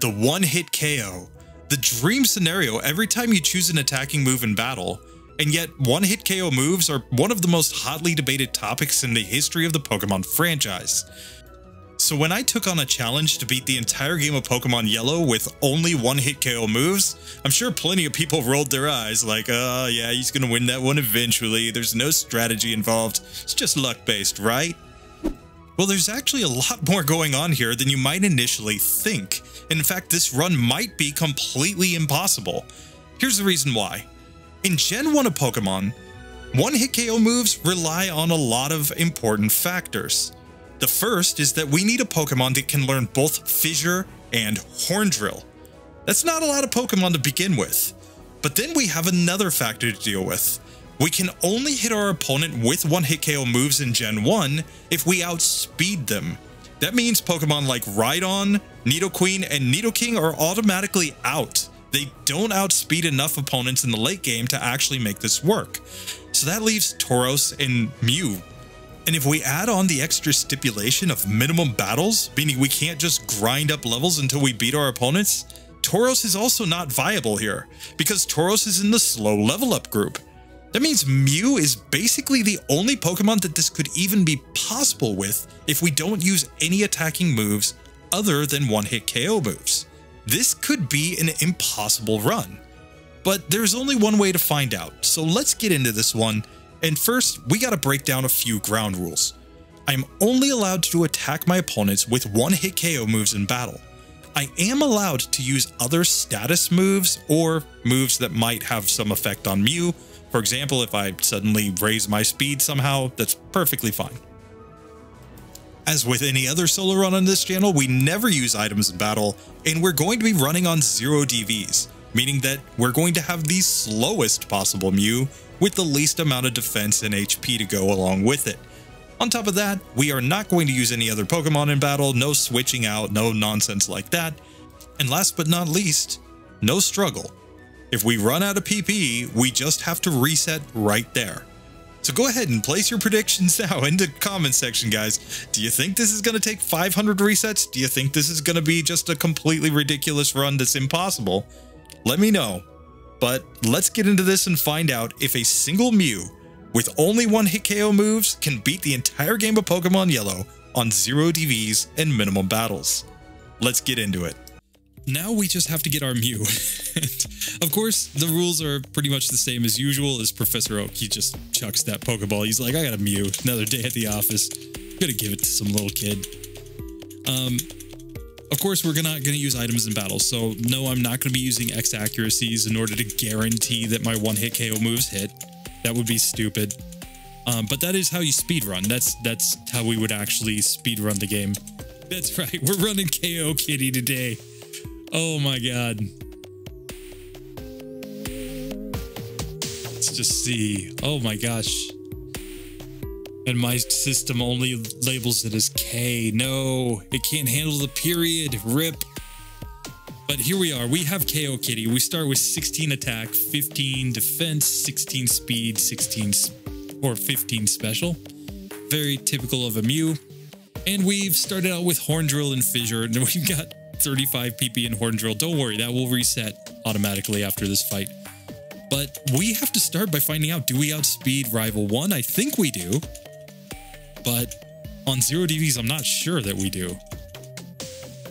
The one hit KO. The dream scenario every time you choose an attacking move in battle, and yet one hit KO moves are one of the most hotly debated topics in the history of the Pokemon franchise. So when I took on a challenge to beat the entire game of Pokemon Yellow with only one hit KO moves, I'm sure plenty of people rolled their eyes like, oh yeah, he's gonna win that one eventually. There's no strategy involved. It's just luck based, right? Well, there's actually a lot more going on here than you might initially think. In fact, this run might be completely impossible. Here's the reason why. In Gen 1 of Pokemon, one hit KO moves rely on a lot of important factors. The first is that we need a Pokemon that can learn both Fissure and Horn Drill. That's not a lot of Pokemon to begin with. But then we have another factor to deal with. We can only hit our opponent with one hit KO moves in Gen 1 if we outspeed them. That means Pokemon like Rhydon, Nidoqueen, and Nidoking are automatically out. They don't outspeed enough opponents in the late game to actually make this work. So that leaves Tauros and Mew and if we add on the extra stipulation of minimum battles, meaning we can't just grind up levels until we beat our opponents, Tauros is also not viable here, because Tauros is in the slow level up group. That means Mew is basically the only Pokemon that this could even be possible with if we don't use any attacking moves other than one-hit KO moves. This could be an impossible run. But there's only one way to find out, so let's get into this one and first, we gotta break down a few ground rules. I'm only allowed to attack my opponents with one hit KO moves in battle. I am allowed to use other status moves or moves that might have some effect on Mew. For example, if I suddenly raise my speed somehow, that's perfectly fine. As with any other solo run on this channel, we never use items in battle, and we're going to be running on zero DVs, meaning that we're going to have the slowest possible Mew with the least amount of defense and HP to go along with it. On top of that, we are not going to use any other Pokemon in battle, no switching out, no nonsense like that. And last but not least, no struggle. If we run out of PP, we just have to reset right there. So go ahead and place your predictions now in the comment section, guys. Do you think this is going to take 500 resets? Do you think this is going to be just a completely ridiculous run that's impossible? Let me know. But let's get into this and find out if a single Mew with only one hit KO moves can beat the entire game of Pokemon Yellow on zero DVs and minimum battles. Let's get into it. Now we just have to get our Mew. of course, the rules are pretty much the same as usual as Professor Oak. He just chucks that Pokeball. He's like, I got a Mew. Another day at the office. Gonna give it to some little kid. Um, of course, we're not going to use items in battle, so no, I'm not going to be using X accuracies in order to guarantee that my one-hit KO moves hit. That would be stupid. Um, but that is how you speedrun. That's that's how we would actually speedrun the game. That's right, we're running KO Kitty today. Oh my god. Let's just see. Oh my gosh and my system only labels it as K. No, it can't handle the period. RIP. But here we are. We have KO Kitty. We start with 16 attack, 15 defense, 16 speed, 16 or 15 special. Very typical of a Mew. And we've started out with Horn Drill and Fissure, and we've got 35 PP in Horn Drill. Don't worry, that will reset automatically after this fight. But we have to start by finding out, do we outspeed Rival 1? I think we do but on zero DVs, I'm not sure that we do.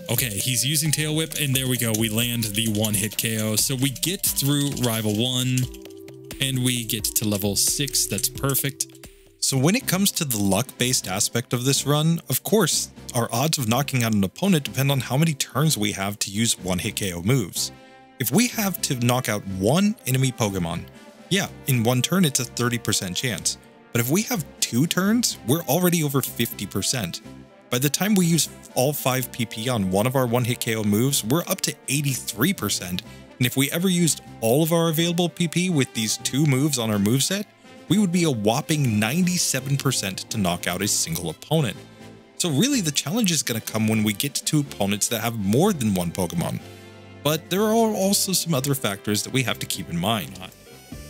Okay, he's using Tail Whip, and there we go. We land the one-hit KO. So we get through Rival 1, and we get to level 6. That's perfect. So when it comes to the luck-based aspect of this run, of course, our odds of knocking out an opponent depend on how many turns we have to use one-hit KO moves. If we have to knock out one enemy Pokemon, yeah, in one turn it's a 30% chance. But if we have two turns, we're already over 50%. By the time we use all 5 PP on one of our one-hit KO moves, we're up to 83%, and if we ever used all of our available PP with these two moves on our moveset, we would be a whopping 97% to knock out a single opponent. So really the challenge is going to come when we get to opponents that have more than one Pokemon. But there are also some other factors that we have to keep in mind.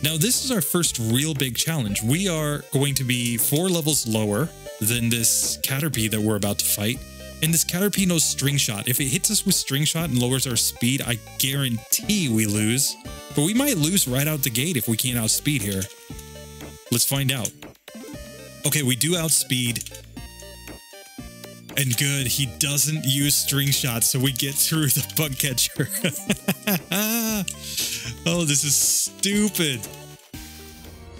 Now, this is our first real big challenge. We are going to be four levels lower than this Caterpie that we're about to fight. And this Caterpie knows String Shot. If it hits us with String Shot and lowers our speed, I guarantee we lose. But we might lose right out the gate if we can't outspeed here. Let's find out. Okay, we do outspeed. And good, he doesn't use String Shot, so we get through the bug catcher. oh, this is stupid.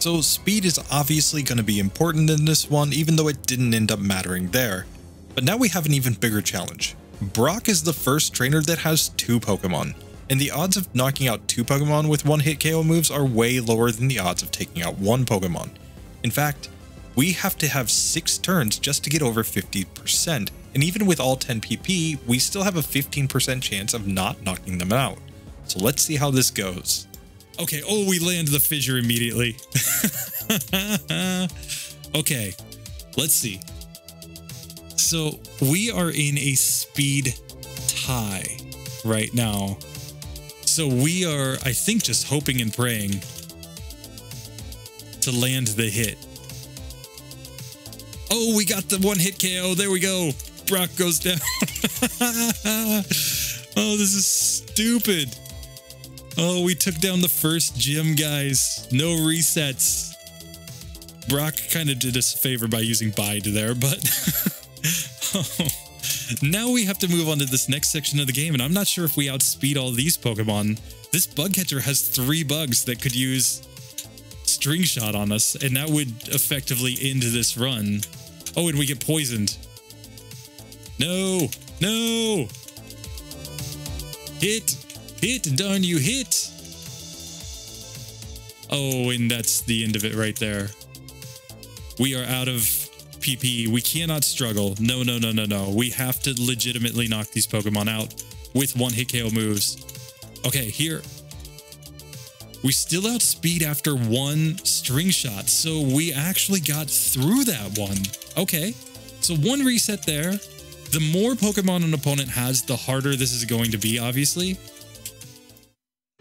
So speed is obviously going to be important in this one, even though it didn't end up mattering there. But now we have an even bigger challenge. Brock is the first trainer that has two Pokemon, and the odds of knocking out two Pokemon with one-hit KO moves are way lower than the odds of taking out one Pokemon. In fact, we have to have 6 turns just to get over 50%, and even with all 10 PP, we still have a 15% chance of not knocking them out. So let's see how this goes. Okay, oh, we land the fissure immediately. okay, let's see. So we are in a speed tie right now. So we are, I think, just hoping and praying to land the hit. Oh, we got the one hit KO. There we go. Brock goes down. oh, this is stupid. Oh, we took down the first gym, guys. No resets. Brock kind of did us a favor by using Bide there, but oh. now we have to move on to this next section of the game, and I'm not sure if we outspeed all these Pokemon. This bug catcher has three bugs that could use string shot on us, and that would effectively end this run. Oh, and we get poisoned. No, no. Hit, hit, darn you, hit. Oh, and that's the end of it right there. We are out of PP. We cannot struggle. No, no, no, no, no. We have to legitimately knock these Pokemon out with one hit KO moves. Okay, here. We still outspeed after one string shot, so we actually got through that one. Okay, so one reset there. The more Pokemon an opponent has, the harder this is going to be, obviously.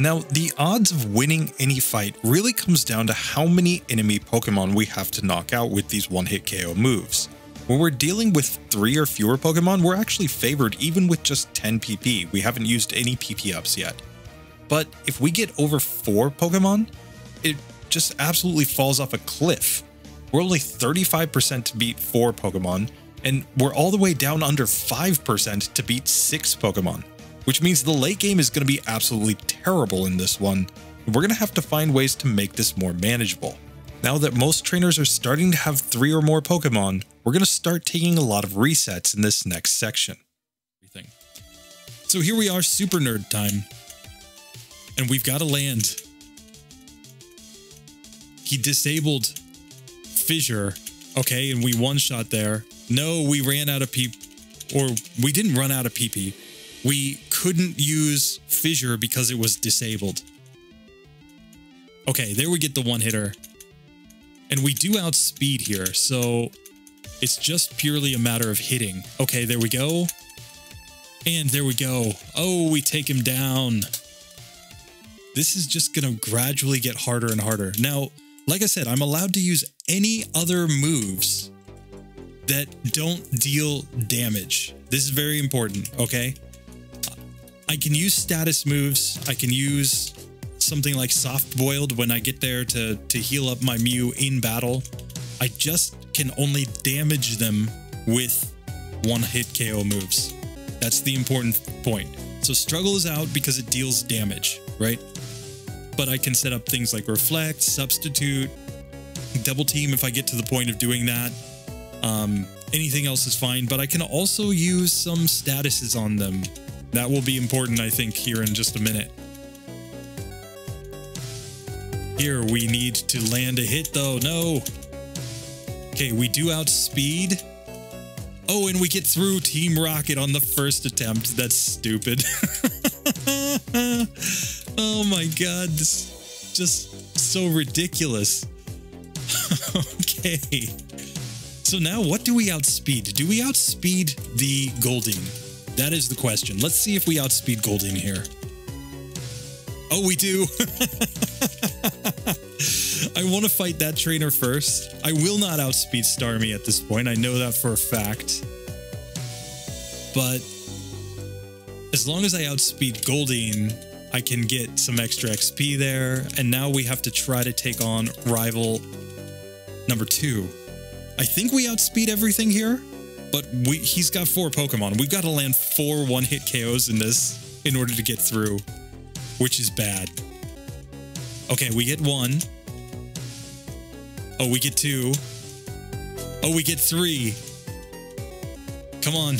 Now, the odds of winning any fight really comes down to how many enemy Pokemon we have to knock out with these one-hit KO moves. When we're dealing with 3 or fewer Pokemon, we're actually favored even with just 10 PP, we haven't used any PP ups yet. But if we get over 4 Pokemon, it just absolutely falls off a cliff. We're only 35% to beat 4 Pokemon, and we're all the way down under 5% to beat 6 Pokemon which means the late game is going to be absolutely terrible in this one. We're going to have to find ways to make this more manageable. Now that most trainers are starting to have three or more Pokemon, we're going to start taking a lot of resets in this next section. So here we are, Super Nerd time. And we've got to land. He disabled Fissure. Okay, and we one-shot there. No, we ran out of PP. Or we didn't run out of PP we couldn't use Fissure because it was disabled. Okay, there we get the one hitter. And we do outspeed here, so it's just purely a matter of hitting. Okay, there we go. And there we go. Oh, we take him down. This is just going to gradually get harder and harder. Now, like I said, I'm allowed to use any other moves that don't deal damage. This is very important, okay? I can use status moves. I can use something like soft boiled when I get there to, to heal up my Mew in battle. I just can only damage them with one hit KO moves. That's the important point. So struggle is out because it deals damage, right? But I can set up things like reflect, substitute, double team if I get to the point of doing that. Um, anything else is fine, but I can also use some statuses on them that will be important, I think, here in just a minute. Here, we need to land a hit, though. No. Okay, we do outspeed. Oh, and we get through Team Rocket on the first attempt. That's stupid. oh my god, this just so ridiculous. okay. So now what do we outspeed? Do we outspeed the Goldeen? That is the question. Let's see if we outspeed Goldeen here. Oh, we do. I want to fight that trainer first. I will not outspeed Starmie at this point. I know that for a fact. but as long as I outspeed Goldeen, I can get some extra XP there. And now we have to try to take on rival number two. I think we outspeed everything here, but we he's got four Pokemon. We've got to land four one-hit KOs in this in order to get through, which is bad. Okay, we get one. Oh, we get two. Oh, we get three. Come on.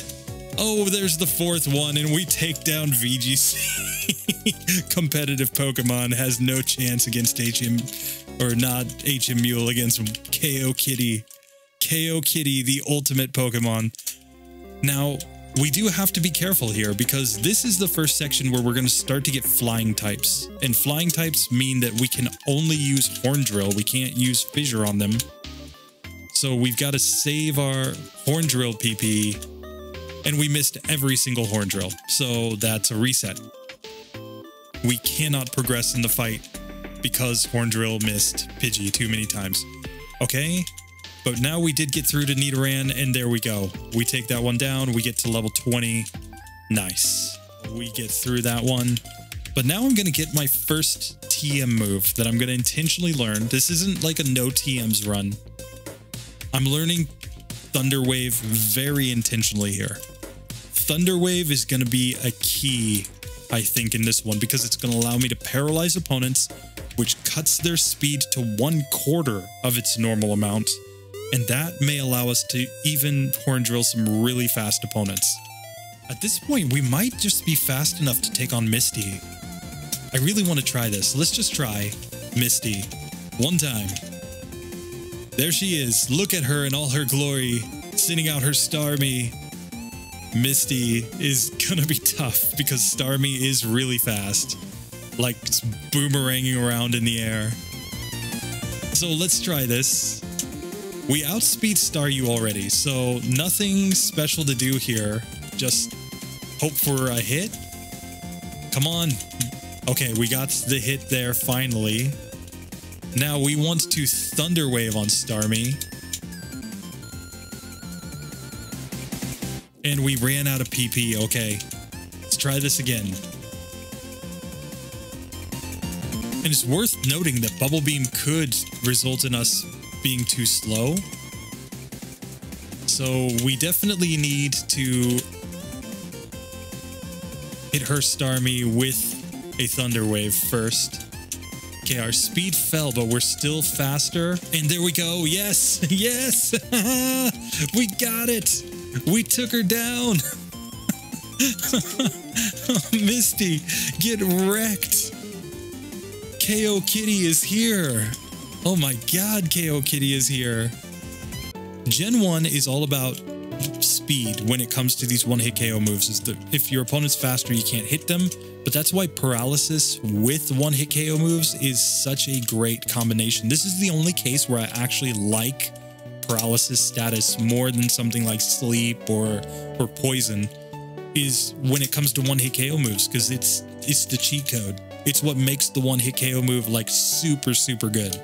Oh, there's the fourth one, and we take down VGC. Competitive Pokemon has no chance against HM, or not HM Mule, against KO Kitty. KO Kitty, the ultimate Pokemon. Now, we do have to be careful here because this is the first section where we're going to start to get flying types. And flying types mean that we can only use Horn Drill. We can't use Fissure on them. So we've got to save our Horn Drill PP. And we missed every single Horn Drill. So that's a reset. We cannot progress in the fight because Horn Drill missed Pidgey too many times. Okay, but now we did get through to Nidoran, and there we go. We take that one down, we get to level 20. Nice. We get through that one. But now I'm going to get my first TM move that I'm going to intentionally learn. This isn't like a no TMs run. I'm learning Thunder Wave very intentionally here. Thunder Wave is going to be a key, I think, in this one because it's going to allow me to paralyze opponents, which cuts their speed to one quarter of its normal amount and that may allow us to even horn drill some really fast opponents. At this point, we might just be fast enough to take on Misty. I really want to try this. Let's just try Misty. One time. There she is. Look at her in all her glory, sending out her Starmie. Misty is gonna be tough because Starmie is really fast. Like it's boomeranging around in the air. So let's try this. We outspeed Staryu already, so nothing special to do here. Just hope for a hit. Come on. Okay, we got the hit there finally. Now we want to Thunder Wave on Starmie. And we ran out of PP. Okay, let's try this again. And it's worth noting that Bubble Beam could result in us being too slow. So we definitely need to hit her Starmie with a Thunder Wave first. Okay, our speed fell, but we're still faster. And there we go. Yes, yes. we got it. We took her down. Misty, get wrecked. KO Kitty is here. Oh my god, KO Kitty is here. Gen 1 is all about speed when it comes to these one-hit KO moves. That if your opponent's faster, you can't hit them. But that's why paralysis with one-hit KO moves is such a great combination. This is the only case where I actually like paralysis status more than something like sleep or or poison is when it comes to one-hit KO moves because it's it's the cheat code. It's what makes the one-hit KO move like super super good.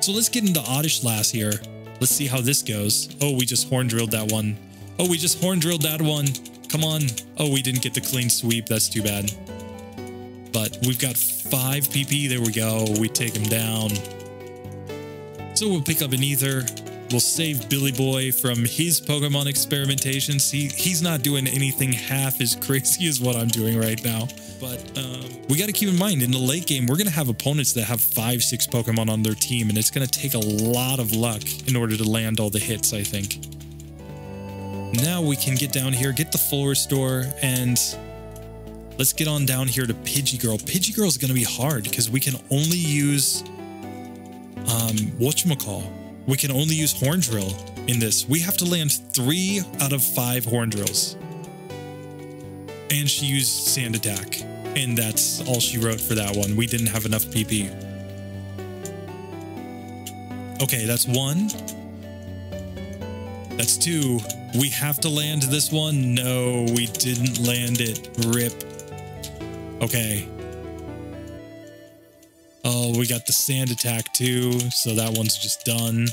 So let's get into Oddish Lass here. Let's see how this goes. Oh, we just horn drilled that one. Oh, we just horn drilled that one. Come on. Oh, we didn't get the clean sweep. That's too bad. But we've got 5 PP. There we go. We take him down. So we'll pick up an Ether. We'll save Billy Boy from his Pokemon experimentations. He, he's not doing anything half as crazy as what I'm doing right now. But um, we got to keep in mind in the late game, we're going to have opponents that have five, six Pokemon on their team, and it's going to take a lot of luck in order to land all the hits, I think. Now we can get down here, get the full restore, and let's get on down here to Pidgeygirl. Pidgeygirl is going to be hard because we can only use um, whatchamacall. We can only use Horn Drill in this. We have to land three out of five Horn Drills. And she used Sand Attack and that's all she wrote for that one. We didn't have enough PP. Okay, that's one. That's two. We have to land this one. No, we didn't land it. Rip. Okay. Oh, we got the sand attack too, so that one's just done.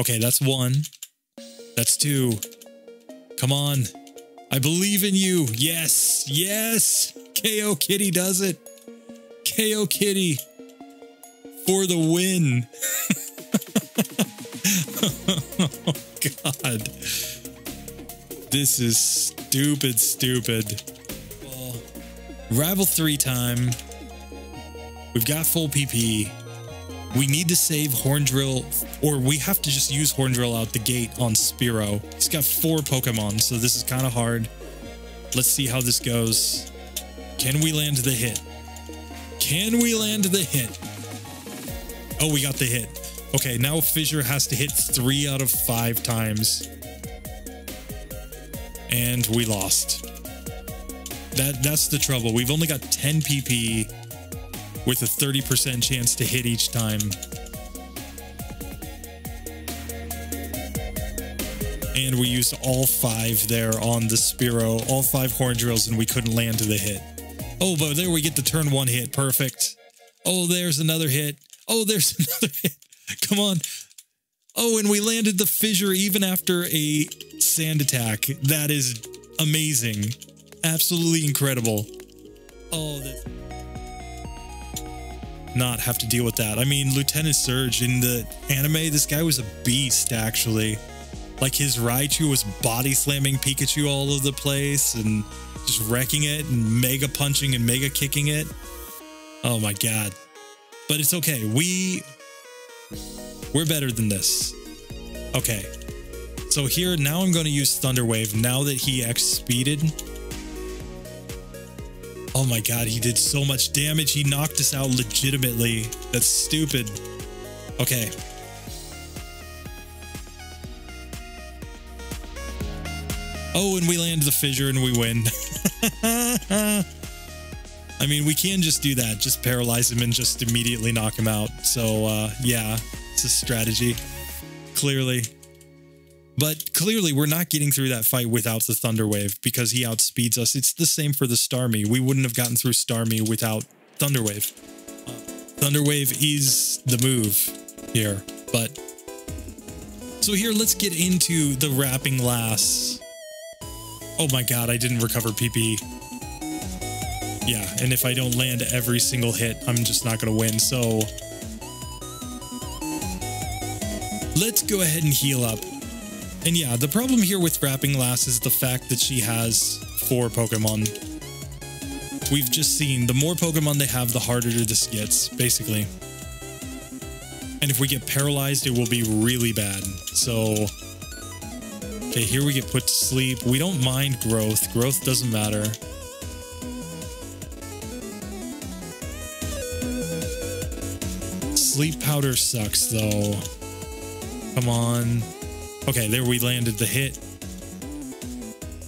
Okay, that's one. That's two. Come on. I believe in you. Yes. Yes. KO Kitty does it. KO Kitty for the win. oh, God. This is stupid, stupid. Rival 3 time. We've got full PP. We need to save Horn Drill, or we have to just use Horn Drill out the gate on Spearow. He's got four Pokemon, so this is kind of hard. Let's see how this goes. Can we land the hit? Can we land the hit? Oh, we got the hit. Okay, now Fissure has to hit three out of five times. And we lost. That That's the trouble. We've only got 10 PP with a 30% chance to hit each time. And we used all five there on the Spearow, all five horn drills, and we couldn't land the hit. Oh, but there we get the turn one hit. Perfect. Oh, there's another hit. Oh, there's another hit. Come on. Oh, and we landed the fissure even after a sand attack. That is amazing. Absolutely incredible. Oh, that's not have to deal with that. I mean, Lieutenant Surge in the anime, this guy was a beast, actually. Like his Raichu was body slamming Pikachu all over the place and just wrecking it and mega punching and mega kicking it. Oh my god. But it's okay. We we're better than this. Okay. So here now I'm going to use Thunder Wave now that he X speeded Oh my god, he did so much damage. He knocked us out legitimately. That's stupid. Okay. Oh, and we land the fissure and we win. I mean, we can just do that. Just paralyze him and just immediately knock him out. So, uh, yeah, it's a strategy. Clearly. But clearly, we're not getting through that fight without the Thunder Wave because he outspeeds us. It's the same for the Starmie. We wouldn't have gotten through Starmie without Thunder Wave. Uh, Thunder Wave is the move here. But so here, let's get into the Wrapping Lass. Oh my god, I didn't recover PP. Yeah, and if I don't land every single hit, I'm just not going to win. So let's go ahead and heal up. And yeah, the problem here with Rapping Lass is the fact that she has four Pokemon. We've just seen the more Pokemon they have, the harder this gets, basically. And if we get paralyzed, it will be really bad. So, okay, here we get put to sleep. We don't mind growth. Growth doesn't matter. Sleep powder sucks, though. Come on. Okay, there we landed the hit.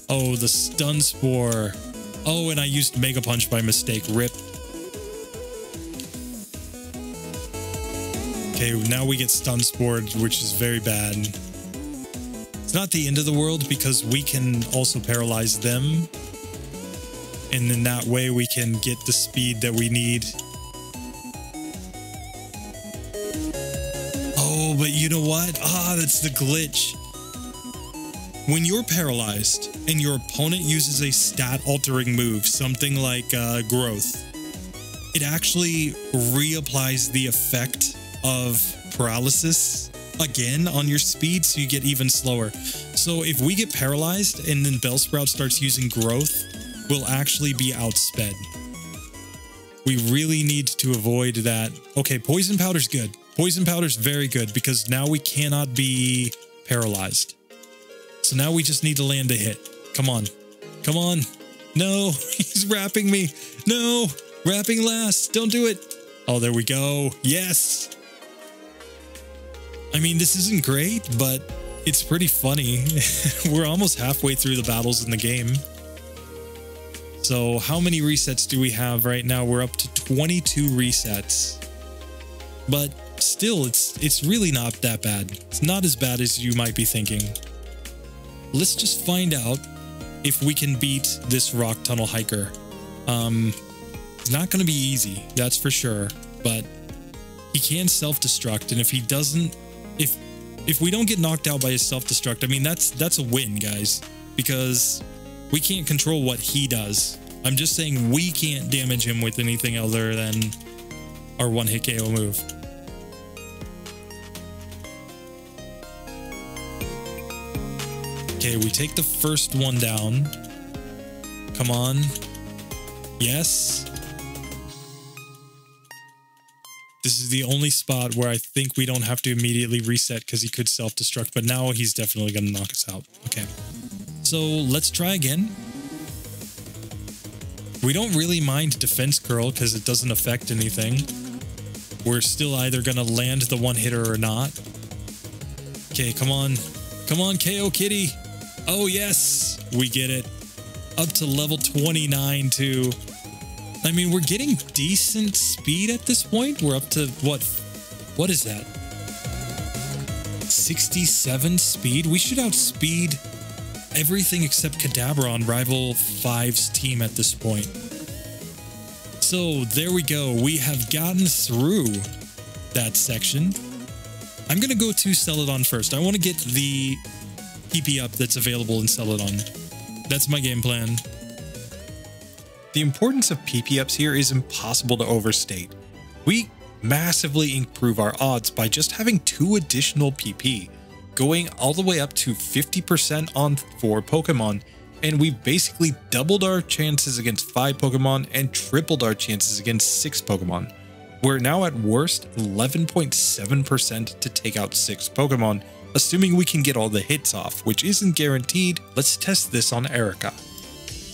Oh, the stun spore. Oh, and I used Mega Punch by mistake. Rip. Okay, now we get stun spored, which is very bad. It's not the end of the world because we can also paralyze them. And in that way, we can get the speed that we need. You know what? Ah, that's the glitch. When you're paralyzed and your opponent uses a stat altering move, something like uh, growth, it actually reapplies the effect of paralysis again on your speed so you get even slower. So if we get paralyzed and then Bellsprout starts using growth, we'll actually be outsped. We really need to avoid that. Okay, poison powder's good. Poison powder's very good because now we cannot be paralyzed. So now we just need to land a hit. Come on. Come on. No, he's wrapping me. No, Rapping last. Don't do it. Oh, there we go. Yes. I mean, this isn't great, but it's pretty funny. We're almost halfway through the battles in the game. So how many resets do we have right now? We're up to 22 resets. But still, it's it's really not that bad. It's not as bad as you might be thinking let's just find out if we can beat this rock tunnel hiker. Um, it's not going to be easy, that's for sure, but he can self-destruct, and if he doesn't, if if we don't get knocked out by his self-destruct, I mean that's that's a win, guys. because we can't control what he does. I'm just saying we can't damage him with anything other than our one hit KO move. Okay, we take the first one down. Come on. Yes. This is the only spot where I think we don't have to immediately reset because he could self-destruct, but now he's definitely going to knock us out. Okay. So let's try again. We don't really mind defense curl because it doesn't affect anything. We're still either going to land the one hitter or not. Okay, come on. Come on, KO Kitty. Oh, yes. We get it. Up to level 29, too. I mean, we're getting decent speed at this point. We're up to what? What is that? 67 speed? We should outspeed everything except Kadabra on Rival 5's team at this point. So there we go. We have gotten through that section. I'm going to go to Celadon first. I want to get the PP up that's available and sell it on. That's my game plan. The importance of PP ups here is impossible to overstate. We massively improve our odds by just having two additional PP, going all the way up to 50% on 4 Pokemon, and we've basically doubled our chances against 5 Pokemon and tripled our chances against 6 Pokemon. We're now at worst 11.7% to take out 6 Pokemon, assuming we can get all the hits off, which isn't guaranteed. Let's test this on Erica.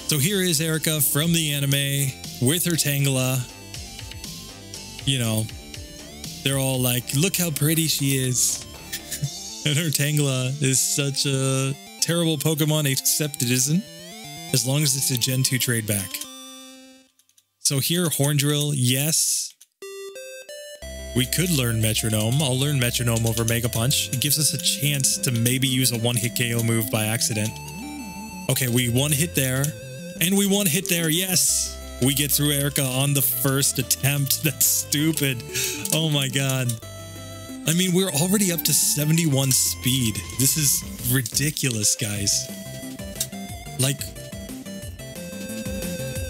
So here is Erica from the anime with her Tangela. You know, they're all like, look how pretty she is. and her Tangela is such a terrible Pokemon, except it isn't, as long as it's a Gen 2 trade back. So here, Horn Drill, yes. We could learn Metronome. I'll learn Metronome over Mega Punch. It gives us a chance to maybe use a one-hit KO move by accident. Okay, we one hit there. And we one hit there, yes! We get through Erica on the first attempt. That's stupid. Oh my god. I mean, we're already up to 71 speed. This is ridiculous, guys. Like,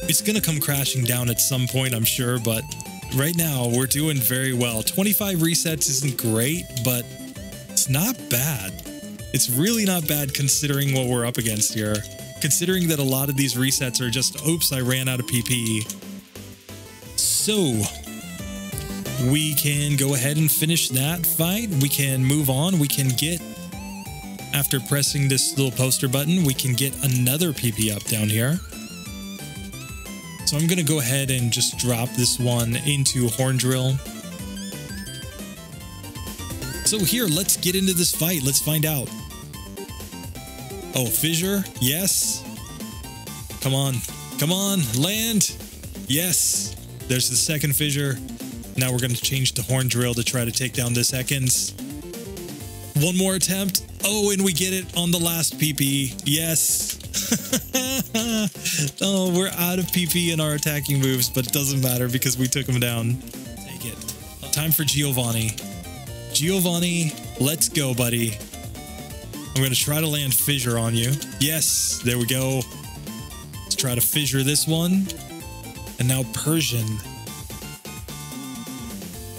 it's gonna come crashing down at some point, I'm sure, but right now we're doing very well. 25 resets isn't great, but it's not bad. It's really not bad considering what we're up against here. Considering that a lot of these resets are just, oops, I ran out of PP. So, we can go ahead and finish that fight. We can move on. We can get, after pressing this little poster button, we can get another PP up down here. So I'm going to go ahead and just drop this one into Horn Drill. So here, let's get into this fight. Let's find out. Oh, fissure? Yes. Come on. Come on. Land. Yes. There's the second fissure. Now we're going to change to Horn Drill to try to take down this Ekans. One more attempt. Oh, and we get it on the last PP. Yes. oh, we're out of PP in our attacking moves, but it doesn't matter because we took him down. Take it. Time for Giovanni. Giovanni, let's go, buddy. I'm going to try to land Fissure on you. Yes, there we go. Let's try to Fissure this one. And now Persian.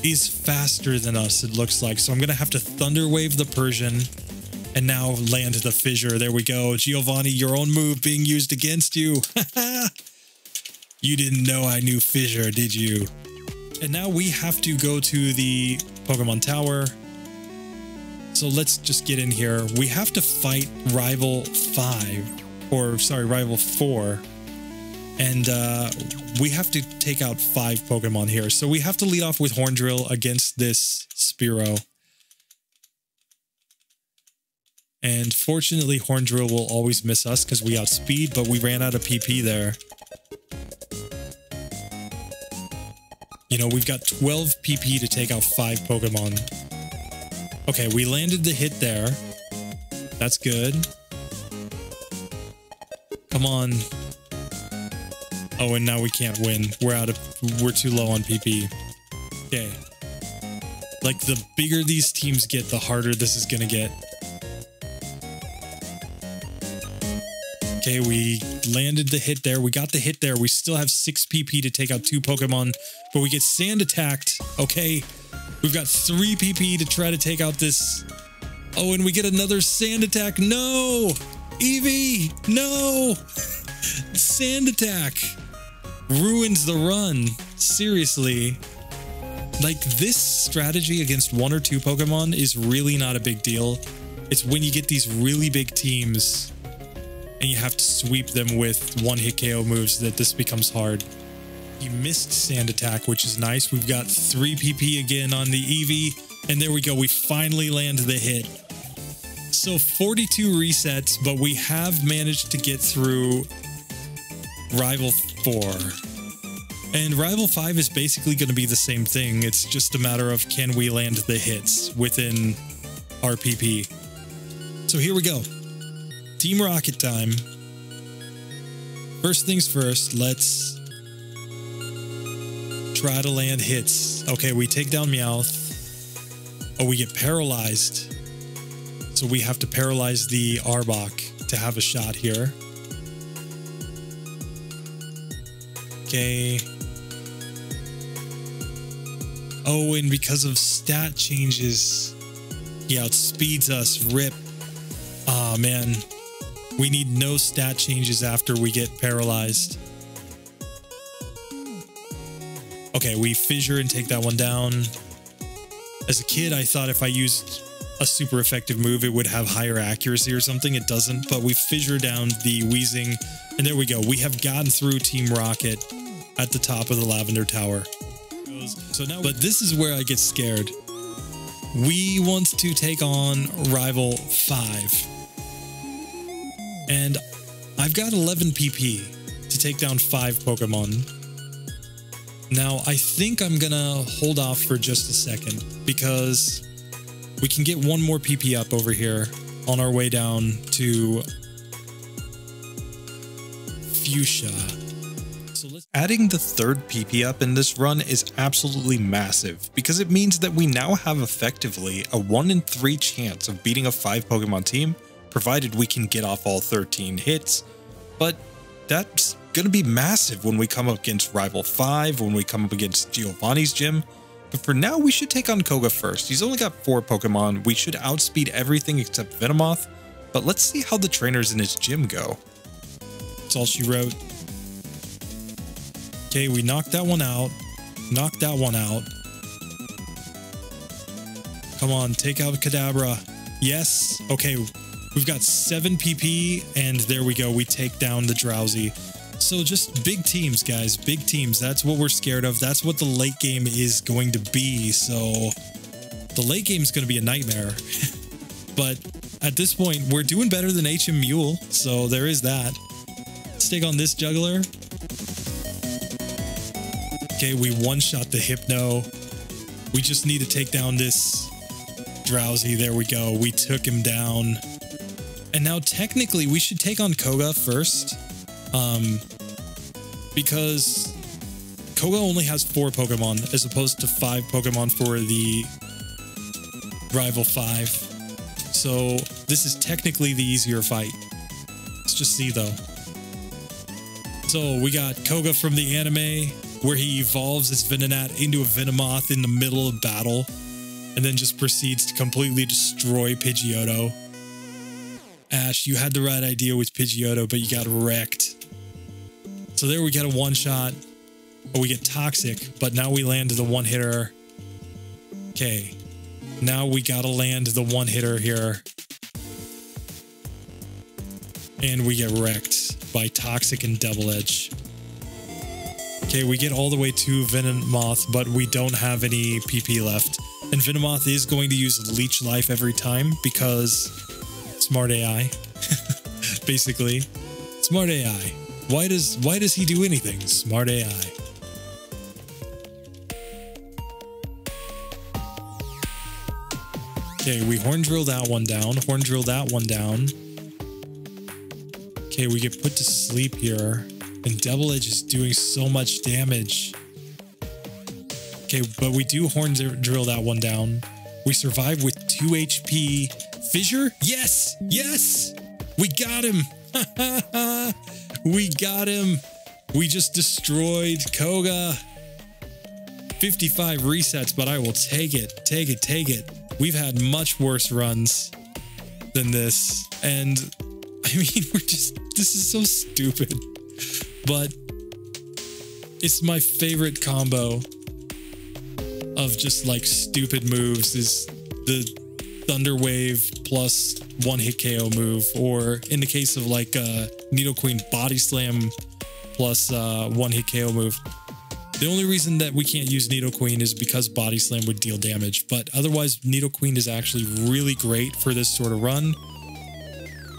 He's faster than us, it looks like. So I'm going to have to Thunder Wave the Persian and now land the Fissure. There we go. Giovanni, your own move being used against you. you didn't know I knew Fissure, did you? And now we have to go to the Pokemon Tower. So let's just get in here. We have to fight Rival 5, or sorry, Rival 4. And uh, we have to take out five Pokemon here. So we have to lead off with Horn Drill against this Spearow. And fortunately, Horn Drill will always miss us because we outspeed, but we ran out of PP there. You know, we've got 12 PP to take out five Pokemon. Okay, we landed the hit there. That's good. Come on. Oh, and now we can't win. We're out of... We're too low on PP. Okay. Like, the bigger these teams get, the harder this is gonna get. Okay, we landed the hit there. We got the hit there. We still have 6 PP to take out two Pokemon, but we get sand attacked. Okay, we've got 3 PP to try to take out this. Oh, and we get another sand attack. No! Eevee! No! Sand attack ruins the run. Seriously. Like, this strategy against one or two Pokemon is really not a big deal. It's when you get these really big teams and you have to sweep them with one hit KO moves that this becomes hard. He missed Sand Attack, which is nice. We've got 3 PP again on the Eevee, and there we go. We finally land the hit. So 42 resets, but we have managed to get through Rival 4. And Rival 5 is basically going to be the same thing. It's just a matter of can we land the hits within RPP. So here we go. Team Rocket time. First things first, let's try to land hits. Okay, we take down Meowth. Oh, we get paralyzed. So we have to paralyze the Arbok to have a shot here. Okay. Oh, and because of stat changes, he outspeeds us. Rip. Ah, oh, man. We need no stat changes after we get paralyzed. Okay, we fissure and take that one down. As a kid, I thought if I used a super effective move, it would have higher accuracy or something. It doesn't, but we fissure down the wheezing, and there we go. We have gotten through Team Rocket at the top of the Lavender Tower. So now, but this is where I get scared. We want to take on Rival 5. And I've got 11 PP to take down 5 Pokemon. Now, I think I'm gonna hold off for just a second because we can get one more PP up over here on our way down to Fuchsia. So Adding the third PP up in this run is absolutely massive because it means that we now have effectively a 1 in 3 chance of beating a 5 Pokemon team provided we can get off all 13 hits. But that's going to be massive when we come up against Rival 5, when we come up against Giovanni's gym. But for now, we should take on Koga first. He's only got 4 Pokemon. We should outspeed everything except Venomoth. But let's see how the trainers in his gym go. That's all she wrote. Okay, we knocked that one out. Knocked that one out. Come on, take out Kadabra. Yes. Okay, We've got 7 PP, and there we go. We take down the Drowzee. So just big teams, guys. Big teams. That's what we're scared of. That's what the late game is going to be. So the late game is going to be a nightmare. but at this point, we're doing better than HM Mule. So there is that. Let's take on this juggler. Okay, we one-shot the Hypno. We just need to take down this Drowzee. There we go. We took him down. And now technically we should take on Koga first. Um, because Koga only has four Pokemon as opposed to five Pokemon for the rival five. So this is technically the easier fight. Let's just see though. So we got Koga from the anime where he evolves his Venonat into a Venomoth in the middle of battle and then just proceeds to completely destroy Pidgeotto. Ash, you had the right idea with Pidgeotto, but you got wrecked. So there we get a one shot. We get toxic, but now we land the one hitter. Okay. Now we gotta land the one hitter here. And we get wrecked by Toxic and Double Edge. Okay, we get all the way to Venomoth, but we don't have any PP left. And Venomoth is going to use Leech Life every time because smart AI. Basically, smart AI. Why does why does he do anything? Smart AI. Okay, we horn drill that one down. Horn drill that one down. Okay, we get put to sleep here. And Double Edge is doing so much damage. Okay, but we do horn drill that one down. We survive with 2 HP Fissure? Yes! Yes! We got him! we got him. We just destroyed Koga. 55 resets, but I will take it. Take it, take it. We've had much worse runs than this. And I mean, we're just, this is so stupid. But it's my favorite combo of just like stupid moves is the Thunder Wave plus one hit KO move, or in the case of like uh, Nidoqueen Body Slam plus uh, one hit KO move. The only reason that we can't use Nidoqueen is because Body Slam would deal damage, but otherwise Nidoqueen is actually really great for this sort of run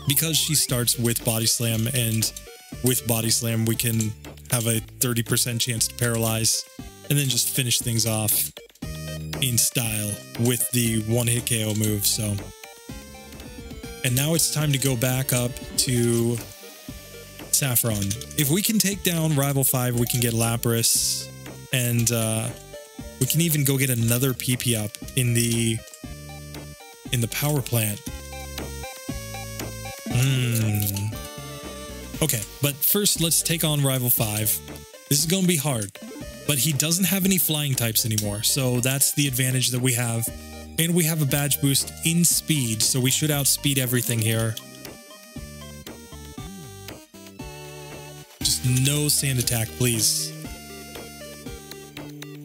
because she starts with Body Slam and with Body Slam we can have a 30% chance to paralyze and then just finish things off in style with the one hit KO move. So, and now it's time to go back up to Saffron. If we can take down Rival 5, we can get Lapras and uh, we can even go get another PP up in the in the power plant. Hmm. Okay, but first let's take on Rival 5. This is going to be hard but he doesn't have any flying types anymore. So that's the advantage that we have. And we have a badge boost in speed, so we should outspeed everything here. Just no sand attack, please.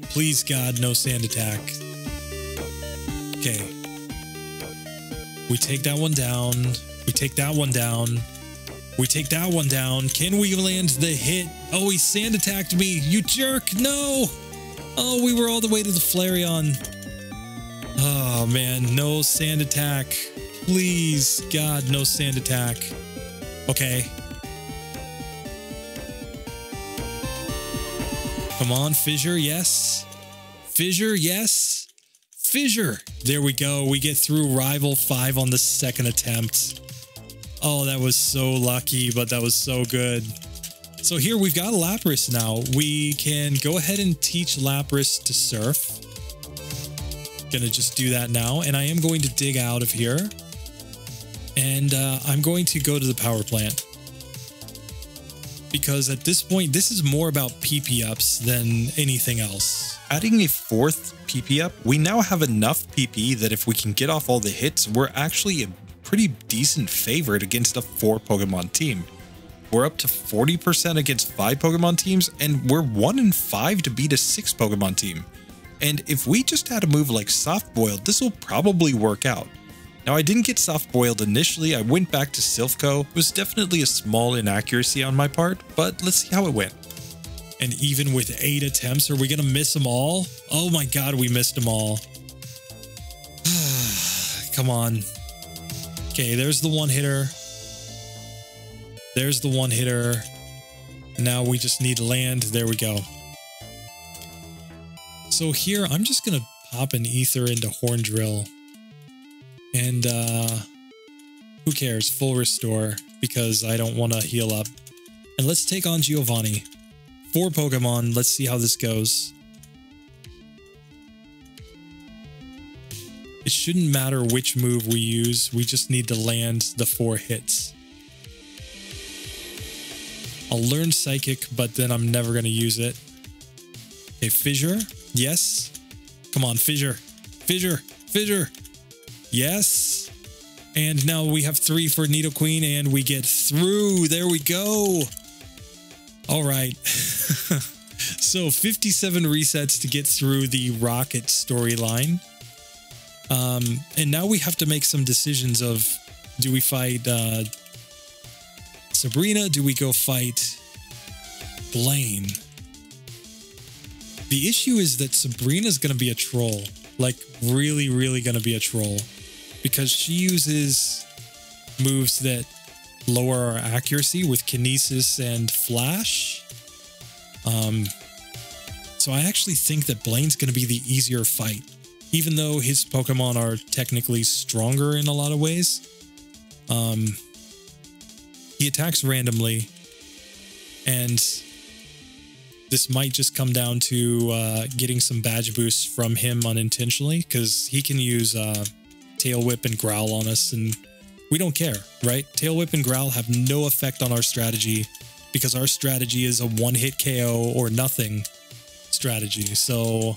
Please, God, no sand attack. Okay. We take that one down. We take that one down. We take that one down. Can we land the hit? Oh, he sand attacked me. You jerk. No. Oh, we were all the way to the Flareon. Oh, man. No sand attack. Please, God, no sand attack. Okay. Come on, Fissure, yes. Fissure, yes. Fissure. There we go. We get through Rival 5 on the second attempt. Oh, that was so lucky, but that was so good. So here we've got Lapras now. We can go ahead and teach Lapras to surf. Gonna just do that now. And I am going to dig out of here. And uh, I'm going to go to the power plant. Because at this point, this is more about PP ups than anything else. Adding a fourth PP up, we now have enough PP that if we can get off all the hits, we're actually pretty decent favorite against a four Pokemon team. We're up to 40% against five Pokemon teams, and we're one in five to beat a six Pokemon team. And if we just had a move like Soft Boiled, this will probably work out. Now, I didn't get Soft Boiled initially, I went back to Silph It was definitely a small inaccuracy on my part, but let's see how it went. And even with eight attempts, are we going to miss them all? Oh my god, we missed them all. Come on. Okay, there's the one hitter. There's the one hitter. Now we just need land. There we go. So here, I'm just going to pop an ether into Horn Drill. And uh, who cares? Full restore because I don't want to heal up. And let's take on Giovanni. Four Pokemon. Let's see how this goes. It shouldn't matter which move we use, we just need to land the four hits. I'll learn Psychic, but then I'm never going to use it. Okay, Fissure. Yes. Come on, Fissure. Fissure. Fissure. Yes. And now we have three for Nidoqueen, and we get through. There we go. All right. so 57 resets to get through the Rocket storyline. Um, and now we have to make some decisions of do we fight uh, Sabrina? Do we go fight Blaine? The issue is that Sabrina's going to be a troll. Like, really, really going to be a troll. Because she uses moves that lower our accuracy with Kinesis and Flash. Um, so I actually think that Blaine's going to be the easier fight even though his Pokemon are technically stronger in a lot of ways. Um, he attacks randomly, and this might just come down to uh, getting some badge boosts from him unintentionally, because he can use uh, Tail Whip and Growl on us, and we don't care, right? Tail Whip and Growl have no effect on our strategy because our strategy is a one hit KO or nothing strategy. So,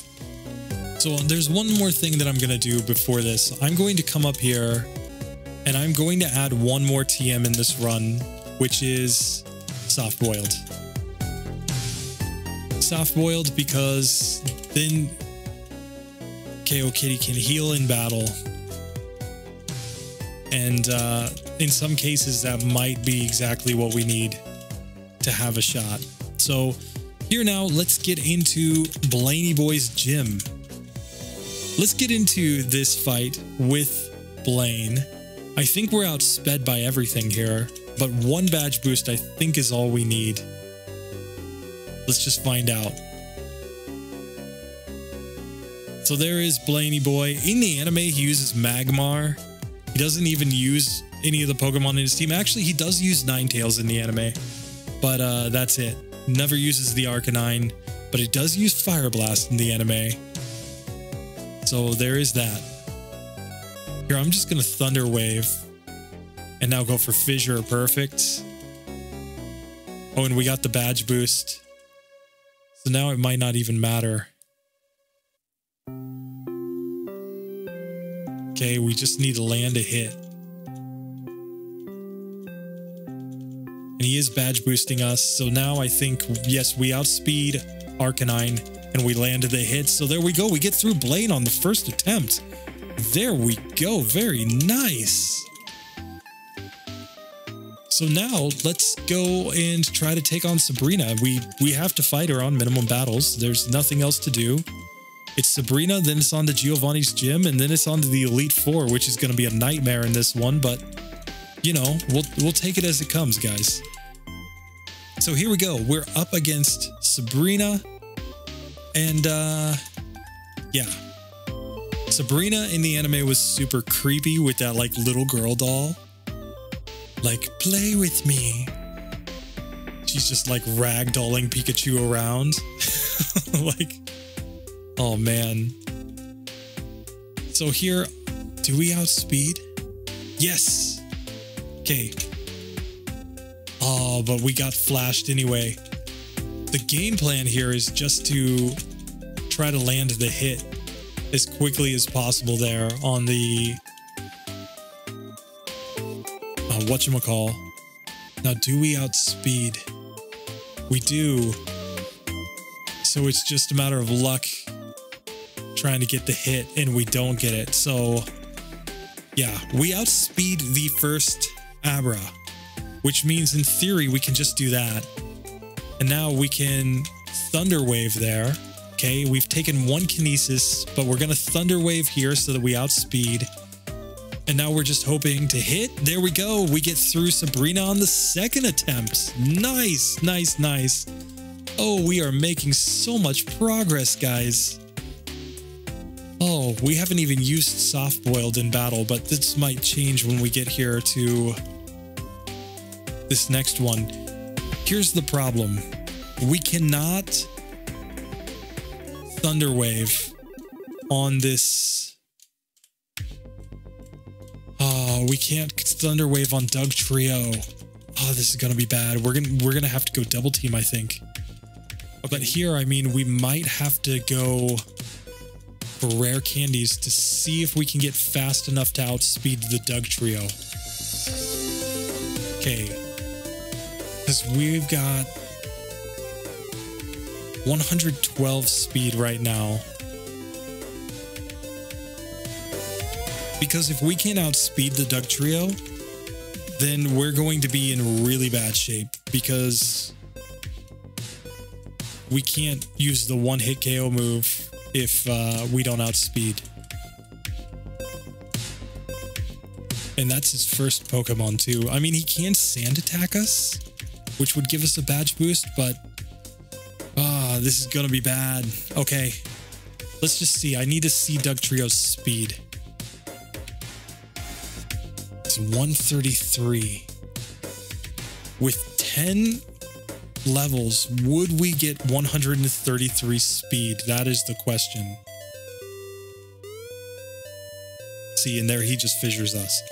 so there's one more thing that I'm going to do before this. I'm going to come up here and I'm going to add one more TM in this run, which is soft boiled. Soft boiled because then KO Kitty can heal in battle. And uh, in some cases, that might be exactly what we need to have a shot. So here now, let's get into Blaney Boy's gym. Let's get into this fight with Blaine. I think we're outsped by everything here, but one badge boost I think is all we need. Let's just find out. So there is Blaney Boy. In the anime, he uses Magmar. He doesn't even use any of the Pokemon in his team. Actually, he does use Ninetales in the anime, but uh, that's it. Never uses the Arcanine, but it does use Fire Blast in the anime. So there is that. Here, I'm just going to Thunder Wave and now go for Fissure Perfect. Oh, and we got the badge boost. So now it might not even matter. Okay, we just need to land a hit. And he is badge boosting us. So now I think, yes, we outspeed Arcanine and we landed the hit. So there we go. We get through Blaine on the first attempt. There we go. Very nice. So now let's go and try to take on Sabrina. We we have to fight her on minimum battles. There's nothing else to do. It's Sabrina, then it's on to Giovanni's gym, and then it's on to the Elite Four, which is going to be a nightmare in this one. But you know, we'll we'll take it as it comes, guys. So here we go. We're up against Sabrina, and uh, yeah, Sabrina in the anime was super creepy with that like little girl doll. Like, play with me. She's just like ragdolling Pikachu around. like, oh man. So here, do we outspeed? Yes. Okay. Oh, but we got flashed anyway. The game plan here is just to try to land the hit as quickly as possible there on the uh, whatchamacall. Now, do we outspeed? We do. So it's just a matter of luck trying to get the hit and we don't get it. So yeah, we outspeed the first Abra, which means in theory we can just do that. And now we can Thunder Wave there. Okay, we've taken one Kinesis, but we're going to Thunder Wave here so that we outspeed. And now we're just hoping to hit. There we go. We get through Sabrina on the second attempt. Nice, nice, nice. Oh, we are making so much progress, guys. Oh, we haven't even used soft boiled in battle, but this might change when we get here to this next one. Here's the problem. We cannot Thunderwave on this Oh, we can't Thunderwave on Dugtrio. Oh, this is gonna be bad. We're gonna we're gonna have to go double team, I think. But here, I mean, we might have to go for rare candies to see if we can get fast enough to outspeed the Dugtrio. Okay. Because we've got 112 speed right now. Because if we can't outspeed the Dugtrio, then we're going to be in really bad shape because we can't use the one hit KO move if uh, we don't outspeed. And that's his first Pokemon too. I mean, he can sand attack us, which would give us a badge boost, but ah, this is gonna be bad. Okay, let's just see. I need to see Dugtrio's speed. It's 133. With 10 levels, would we get 133 speed? That is the question. See, and there he just fissures us.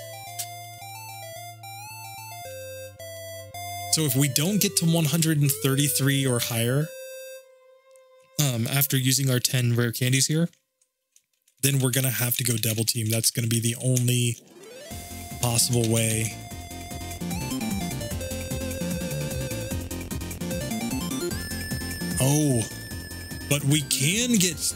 So if we don't get to 133 or higher, um, after using our 10 rare candies here, then we're going to have to go double team. That's going to be the only possible way. Oh, but we can get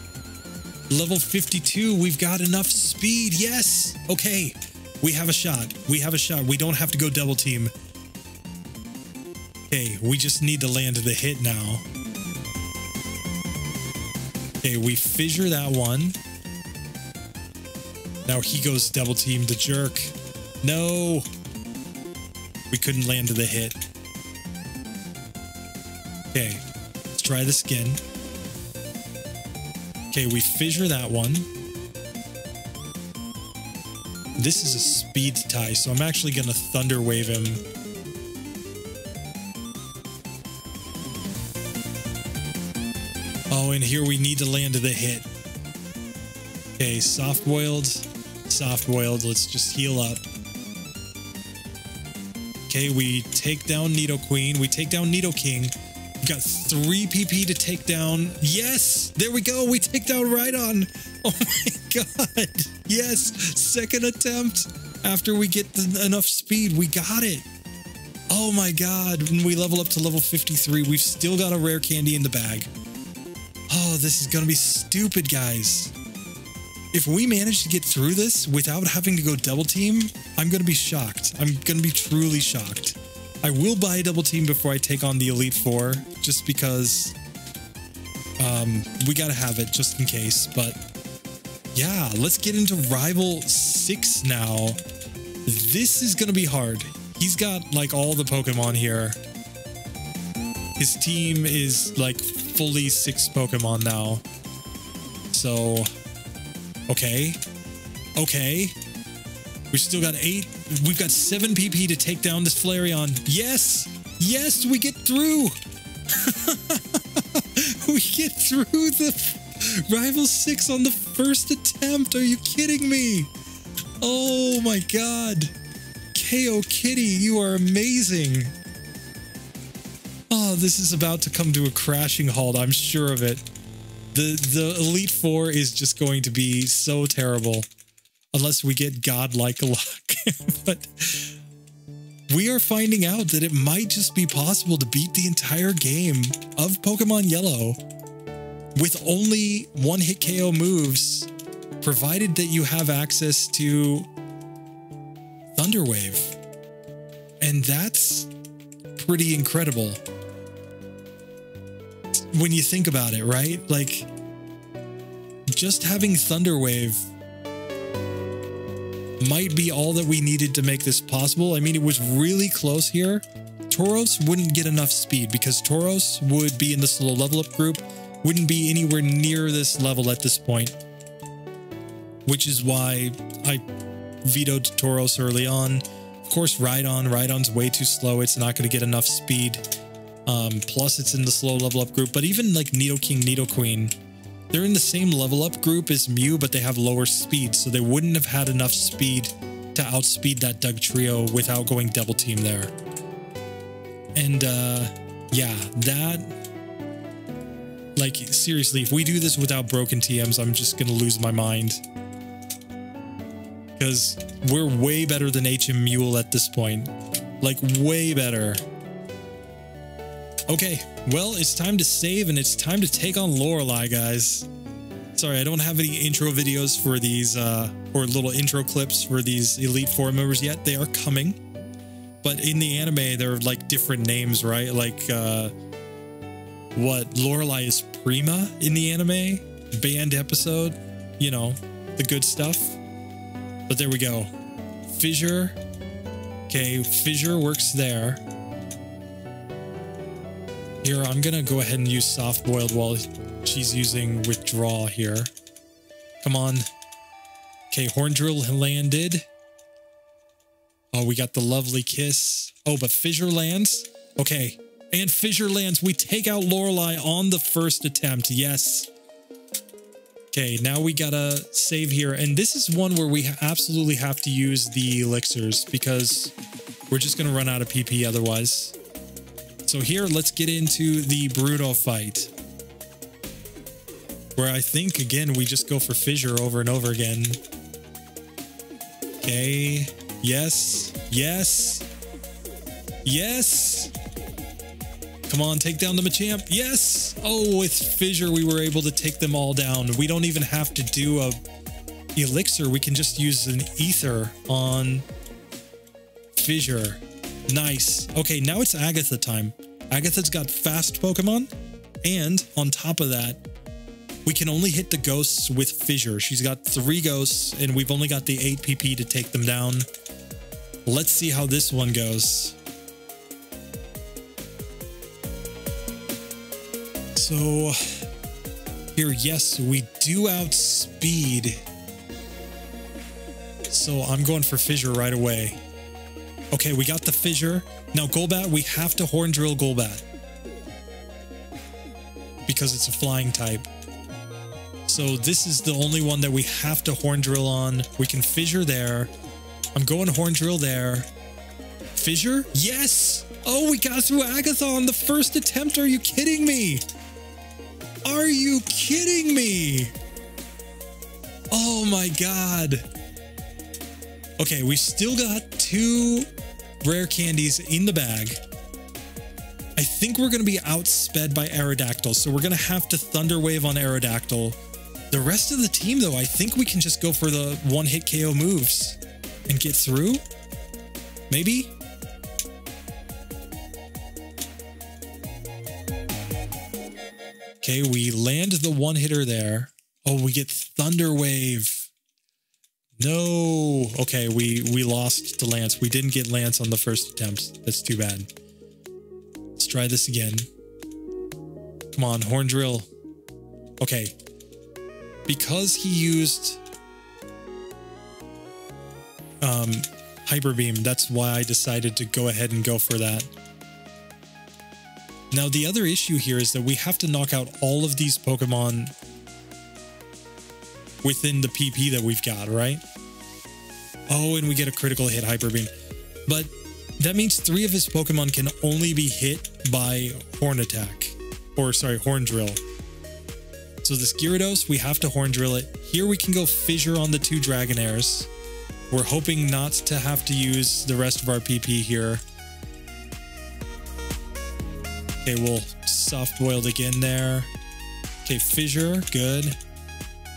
level 52. We've got enough speed. Yes. Okay. We have a shot. We have a shot. We don't have to go double team. Okay, we just need to land the hit now. Okay, we fissure that one. Now he goes double team the jerk. No. We couldn't land the hit. Okay, let's try this again. Okay, we fissure that one. This is a speed tie, so I'm actually going to Thunder Wave him. And here we need to land the hit. Okay, soft boiled, soft boiled. Let's just heal up. Okay, we take down Nidoqueen. We take down Nidoking. We got three PP to take down. Yes, there we go. We take down Rhydon. Oh my god. Yes, second attempt. After we get enough speed, we got it. Oh my god. When we level up to level 53, we've still got a rare candy in the bag. Oh, this is going to be stupid, guys. If we manage to get through this without having to go double team, I'm going to be shocked. I'm going to be truly shocked. I will buy a double team before I take on the Elite Four, just because um, we got to have it just in case. But yeah, let's get into Rival 6 now. This is going to be hard. He's got like all the Pokemon here. His team is like fully six Pokemon now. So, okay. Okay. We still got eight. We've got seven PP to take down this Flareon. Yes. Yes, we get through. we get through the Rival 6 on the first attempt. Are you kidding me? Oh my god. KO Kitty, you are amazing. Oh, this is about to come to a crashing halt. I'm sure of it. The the Elite Four is just going to be so terrible, unless we get godlike luck. but we are finding out that it might just be possible to beat the entire game of Pokemon Yellow with only one hit KO moves, provided that you have access to Thunder Wave. And that's pretty incredible when you think about it, right? Like, just having Thunder Wave might be all that we needed to make this possible. I mean, it was really close here. Tauros wouldn't get enough speed because Tauros would be in the slow level up group, wouldn't be anywhere near this level at this point, which is why I vetoed Tauros early on. Of course, Rhydon. Rhydon's way too slow. It's not going to get enough speed. Um, plus, it's in the slow level up group. But even like Nidoking, Nidoqueen, they're in the same level up group as Mew, but they have lower speed. So they wouldn't have had enough speed to outspeed that Dugtrio without going double team there. And uh, yeah, that. Like, seriously, if we do this without broken TMs, I'm just going to lose my mind. Because we're way better than HM Mule at this point. Like, way better. Okay, well, it's time to save and it's time to take on Lorelei, guys. Sorry, I don't have any intro videos for these, uh, or little intro clips for these Elite Four members yet. They are coming. But in the anime, they're like different names, right? Like, uh, what, Lorelei is Prima in the anime? Banned episode? You know, the good stuff. But there we go. Fissure. Okay, Fissure works there. Here, I'm gonna go ahead and use soft boiled while she's using withdraw here. Come on. Okay, horn drill landed. Oh, we got the lovely kiss. Oh, but fissure lands. Okay, and fissure lands. We take out Lorelei on the first attempt. Yes. Okay, now we gotta save here. And this is one where we absolutely have to use the elixirs because we're just gonna run out of PP otherwise. So here, let's get into the Bruno fight. Where I think, again, we just go for Fissure over and over again. Okay. Yes. Yes. Yes. Come on, take down the Machamp. Yes. Oh, with Fissure, we were able to take them all down. We don't even have to do a elixir. We can just use an ether on Fissure. Nice. Okay, now it's Agatha time. Agatha's got fast Pokemon, and on top of that, we can only hit the ghosts with Fissure. She's got three ghosts, and we've only got the 8 PP to take them down. Let's see how this one goes. So, here, yes, we do outspeed. So I'm going for Fissure right away. Okay, we got the Fissure. Now Golbat, we have to Horn Drill Golbat. Because it's a flying type. So this is the only one that we have to Horn Drill on. We can Fissure there. I'm going Horn Drill there. Fissure? Yes! Oh, we got through Agatha on the first attempt. Are you kidding me? Are you kidding me? Oh my god. Okay, we still got two rare candies in the bag. I think we're going to be outsped by Aerodactyl, so we're going to have to Thunder Wave on Aerodactyl. The rest of the team, though, I think we can just go for the one-hit KO moves and get through. Maybe? Okay, we land the one-hitter there. Oh, we get Thunder Wave. No. Okay, we we lost to Lance. We didn't get Lance on the first attempt. That's too bad. Let's try this again. Come on, Horn Drill. Okay, because he used um, Hyper Beam, that's why I decided to go ahead and go for that. Now, the other issue here is that we have to knock out all of these Pokemon within the PP that we've got, right? Oh, and we get a critical hit Hyper Beam. But that means three of his Pokemon can only be hit by Horn Attack. Or, sorry, Horn Drill. So this Gyarados, we have to Horn Drill it. Here we can go Fissure on the two Dragonairs. We're hoping not to have to use the rest of our PP here. Okay, we'll soft boiled again there. Okay, Fissure, good.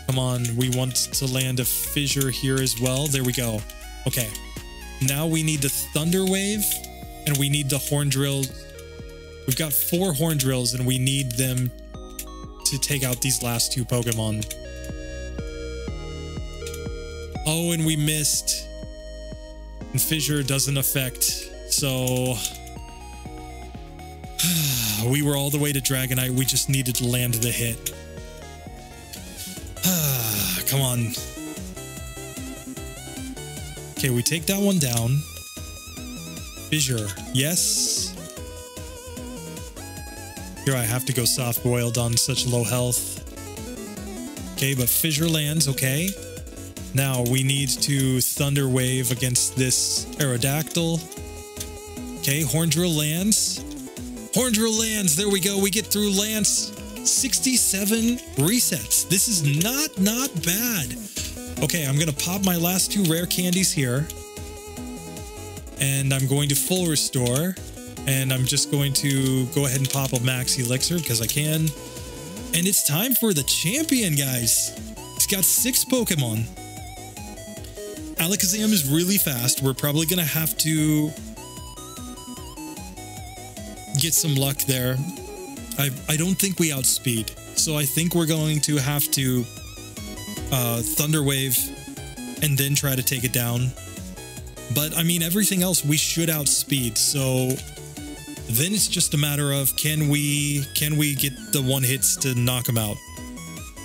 Come on, we want to land a Fissure here as well. There we go. Okay, now we need the Thunder Wave and we need the Horn Drill. We've got four Horn Drills and we need them to take out these last two Pokemon. Oh, and we missed. And Fissure doesn't affect, so... we were all the way to Dragonite, we just needed to land the hit. Come on. Okay, we take that one down. Fissure, yes. Here I have to go soft boiled on such low health. Okay, but Fissure lands, okay. Now we need to Thunder Wave against this Aerodactyl. Okay, Horn Drill lands. Horn Drill lands, there we go, we get through Lance. 67 resets. This is not, not bad. Okay, I'm gonna pop my last two rare candies here. And I'm going to full restore and I'm just going to go ahead and pop a max elixir because I can. And it's time for the champion, guys. It's got six Pokemon. Alakazam is really fast. We're probably going to have to get some luck there. I, I don't think we outspeed. So I think we're going to have to uh, Thunder Wave and then try to take it down. But I mean, everything else we should outspeed. So then it's just a matter of can we can we get the one hits to knock him out.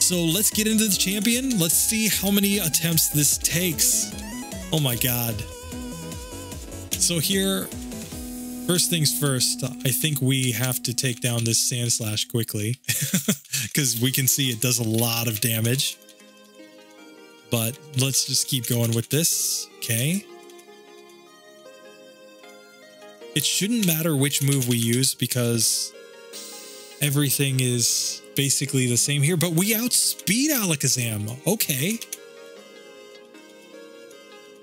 So let's get into the champion. Let's see how many attempts this takes. Oh my god. So here, first things first, I think we have to take down this Sandslash quickly because we can see it does a lot of damage. But let's just keep going with this. Okay. it shouldn't matter which move we use because everything is basically the same here, but we outspeed Alakazam. Okay.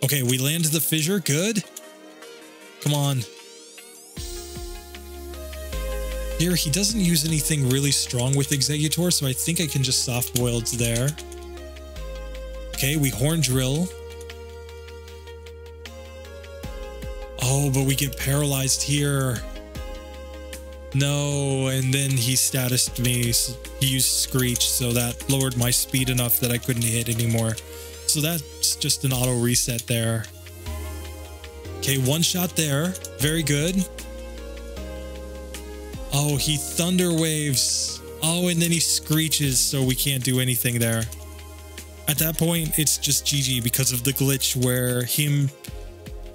Okay, we land the fissure. Good. Come on. Here, he doesn't use anything really strong with Exeggutor, so I think I can just soft boiled there. Okay, we horn drill. Oh, but we get paralyzed here. No, and then he statused me. He used Screech, so that lowered my speed enough that I couldn't hit anymore. So that's just an auto reset there. Okay, one shot there. Very good. Oh, he thunder waves. Oh, and then he screeches, so we can't do anything there. At that point, it's just GG because of the glitch where him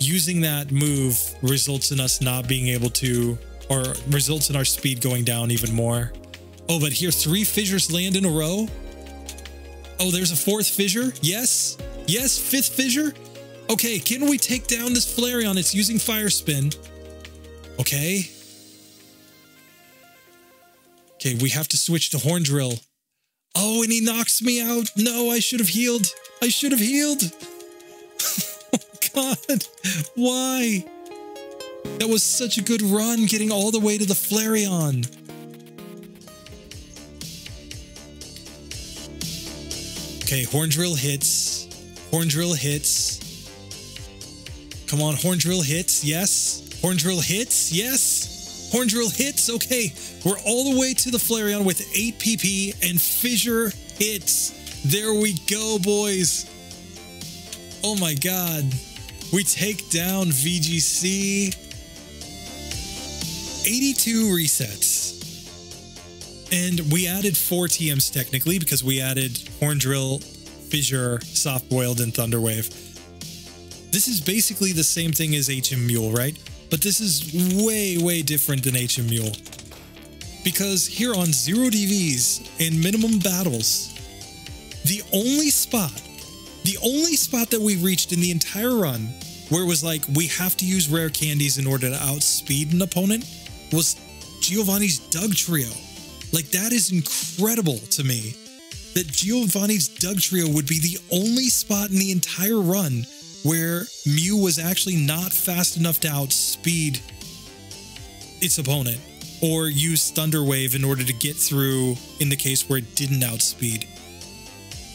using that move results in us not being able to, or results in our speed going down even more. Oh, but here three fissures land in a row. Oh, there's a fourth fissure. Yes. Yes, fifth fissure. Okay, can we take down this Flareon? It's using Fire Spin. Okay. Okay, we have to switch to Horn Drill. Oh, and he knocks me out. No, I should have healed. I should have healed. oh, God. Why? That was such a good run, getting all the way to the Flareon. Okay, Horn Drill hits. Horn Drill hits. Come on, Horn Drill hits. Yes. Horn Drill hits. Yes. Horn Drill hits. Okay, we're all the way to the Flareon with 8 PP and Fissure hits. There we go, boys. Oh my god. We take down VGC. 82 resets. And we added four TMs technically because we added Horn Drill, Fissure, Soft Boiled, and Thunderwave. This is basically the same thing as HM Mule, right? But this is way, way different than HM Mule. Because here on Zero DVs and Minimum Battles, the only spot, the only spot that we reached in the entire run where it was like we have to use rare candies in order to outspeed an opponent was Giovanni's Dugtrio. Like, that is incredible to me that Giovanni's Dugtrio would be the only spot in the entire run where Mew was actually not fast enough to outspeed its opponent or use Thunder Wave in order to get through in the case where it didn't outspeed.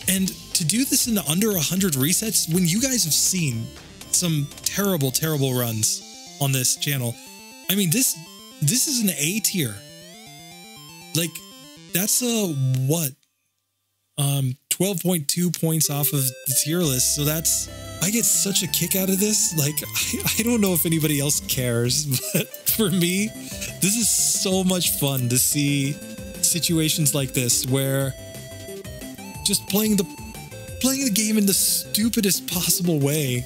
And to do this in under 100 resets, when you guys have seen some terrible, terrible runs on this channel, I mean, this this is an A tier. Like, that's a what? Um, 12.2 points off of the tier list. So that's I get such a kick out of this. Like, I, I don't know if anybody else cares, but for me, this is so much fun to see situations like this where just playing the playing the game in the stupidest possible way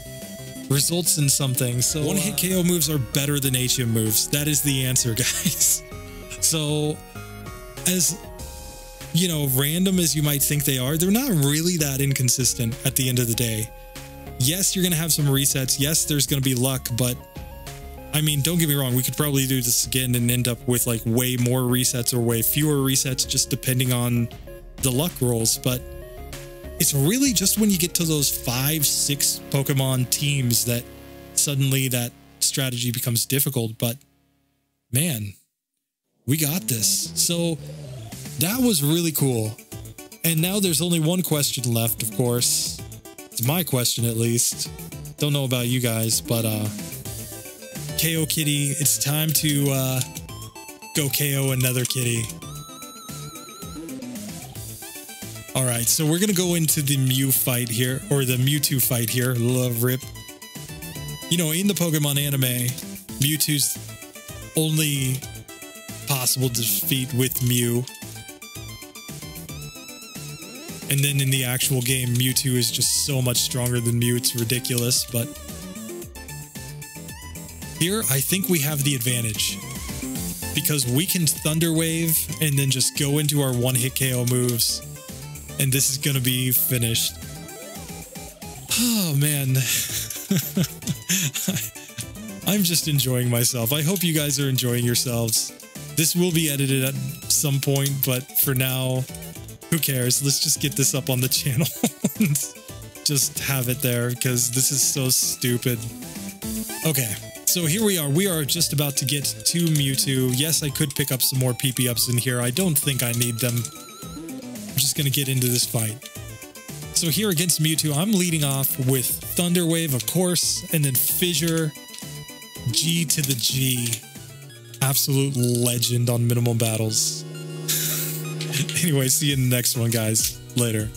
results in something. So one hit uh, KO moves are better than HM moves. That is the answer, guys. so as you know, random as you might think they are, they're not really that inconsistent at the end of the day. Yes, you're going to have some resets. Yes, there's going to be luck, but I mean, don't get me wrong, we could probably do this again and end up with like way more resets or way fewer resets just depending on the luck rolls, but it's really just when you get to those five, six Pokemon teams that suddenly that strategy becomes difficult. But man, we got this. So that was really cool. And now there's only one question left, of course. It's my question, at least. Don't know about you guys, but uh, KO Kitty, it's time to uh, go KO another kitty. All right, so we're gonna go into the Mew fight here, or the Mewtwo fight here. Love rip. You know, in the Pokemon anime, Mewtwo's only possible defeat with Mew. And then in the actual game, Mewtwo is just so much stronger than Mew. It's ridiculous, but here I think we have the advantage because we can Thunder Wave and then just go into our one hit KO moves and this is gonna be finished. Oh man. I'm just enjoying myself. I hope you guys are enjoying yourselves. This will be edited at some point, but for now, who cares? Let's just get this up on the channel. just have it there because this is so stupid. Okay, so here we are. We are just about to get to Mewtwo. Yes, I could pick up some more PP ups in here. I don't think I need them. I'm just going to get into this fight. So here against Mewtwo, I'm leading off with Thunder Wave, of course, and then Fissure, G to the G. Absolute legend on minimum battles. anyway, see you in the next one, guys. Later.